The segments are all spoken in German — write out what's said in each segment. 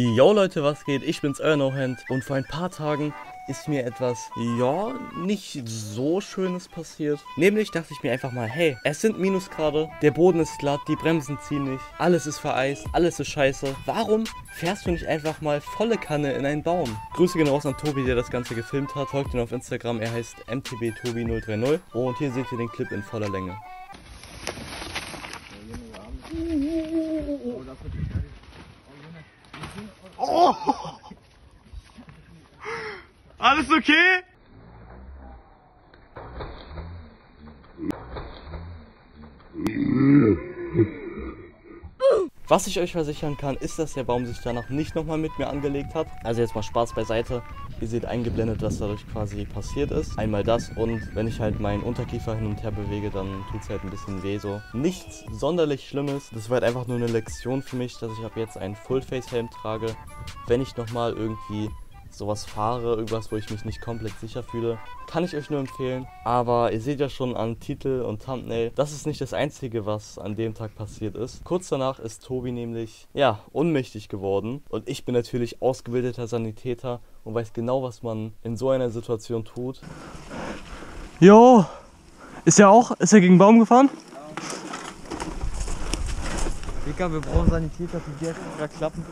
Yo Leute, was geht? Ich bin's, euer No-Hand und vor ein paar Tagen ist mir etwas, ja, nicht so Schönes passiert. Nämlich dachte ich mir einfach mal, hey, es sind Minusgrade, der Boden ist glatt, die Bremsen ziehen nicht, alles ist vereist, alles ist scheiße. Warum fährst du nicht einfach mal volle Kanne in einen Baum? Grüße gehen raus an Tobi, der das Ganze gefilmt hat. Folgt ihn auf Instagram, er heißt mtbtobi030 und hier seht ihr den Clip in voller Länge. Alles okay? Was ich euch versichern kann, ist, dass der Baum sich danach nicht nochmal mit mir angelegt hat. Also jetzt mal Spaß beiseite. Ihr seht eingeblendet, was dadurch quasi passiert ist. Einmal das und wenn ich halt meinen Unterkiefer hin und her bewege, dann tut es halt ein bisschen weh so. Nichts sonderlich Schlimmes. Das war halt einfach nur eine Lektion für mich, dass ich ab jetzt einen Full-Face-Helm trage. Wenn ich nochmal irgendwie sowas fahre, irgendwas, wo ich mich nicht komplett sicher fühle, kann ich euch nur empfehlen. Aber ihr seht ja schon an Titel und Thumbnail, das ist nicht das Einzige, was an dem Tag passiert ist. Kurz danach ist Tobi nämlich, ja, ohnmächtig geworden. Und ich bin natürlich ausgebildeter Sanitäter und weiß genau, was man in so einer Situation tut. Jo, ist er auch? Ist er gegen den Baum gefahren? Digga, wir brauchen Sanitäter für die gerade Klappen.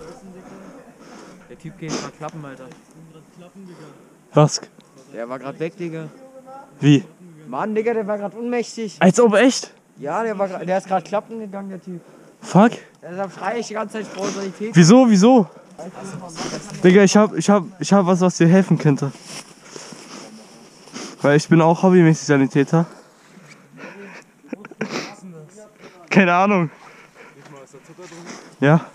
Der Typ geht gerade Klappen, Alter. Was? Der war gerade weg, Digga. Wie? Mann, Digga, der war gerade ohnmächtig. Als ob echt? Ja, der, war, der ist gerade Klappen gegangen, der Typ. Fuck? Deshalb schreie ich die ganze Zeit, Sanitäter. Wieso, wieso? Digga, ich hab, ich hab, ich hab was, was dir helfen könnte. Weil ich bin auch hobbymäßig Sanitäter. Keine Ahnung. Ja.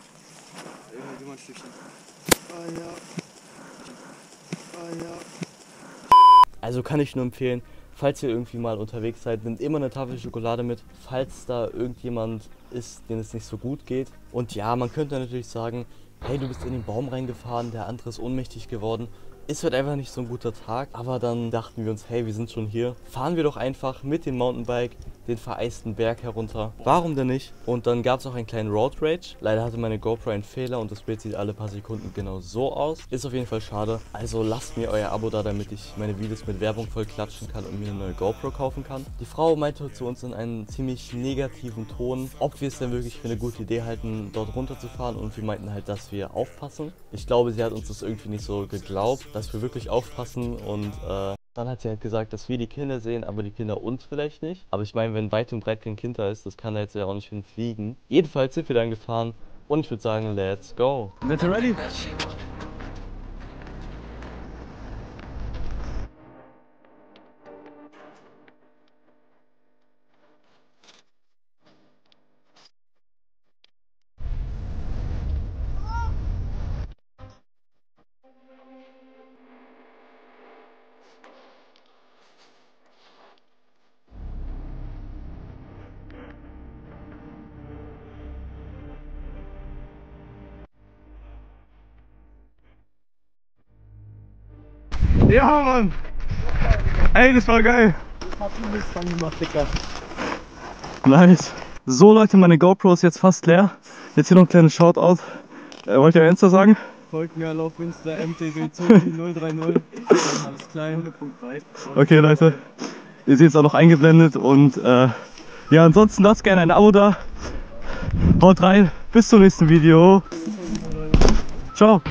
Also kann ich nur empfehlen, falls ihr irgendwie mal unterwegs seid, nehmt immer eine Tafel Schokolade mit, falls da irgendjemand ist, dem es nicht so gut geht. Und ja, man könnte natürlich sagen, hey, du bist in den Baum reingefahren, der andere ist ohnmächtig geworden. Ist halt einfach nicht so ein guter Tag, aber dann dachten wir uns, hey, wir sind schon hier. Fahren wir doch einfach mit dem Mountainbike den vereisten Berg herunter. Warum denn nicht? Und dann gab es auch einen kleinen Road Rage. Leider hatte meine GoPro einen Fehler und das Bild sieht alle paar Sekunden genau so aus. Ist auf jeden Fall schade. Also lasst mir euer Abo da, damit ich meine Videos mit Werbung voll klatschen kann und mir eine neue GoPro kaufen kann. Die Frau meinte zu uns in einem ziemlich negativen Ton, ob wir es denn wirklich für eine gute Idee halten, dort runterzufahren und wir meinten halt, dass wir aufpassen. Ich glaube, sie hat uns das irgendwie nicht so geglaubt, dass wir wirklich aufpassen und äh, dann hat sie halt gesagt, dass wir die Kinder sehen, aber die Kinder uns vielleicht nicht. Aber ich meine, wenn weit und breit kein Kind da ist, das kann da jetzt ja auch nicht hinfliegen. Jedenfalls sind wir dann gefahren und ich würde sagen, let's go. Ihr ready? Ja, Mann! Ey, das war geil! Nice. So Leute, meine GoPro ist jetzt fast leer. Jetzt hier noch ein kleines Shoutout. Äh, wollt ihr Insta sagen? Folgt mir alle auf Insta, mtb030. Alles klein. Okay Leute, ihr seht es auch noch eingeblendet und äh, ja, ansonsten lasst gerne ein Abo da. Haut rein, bis zum nächsten Video. Ciao.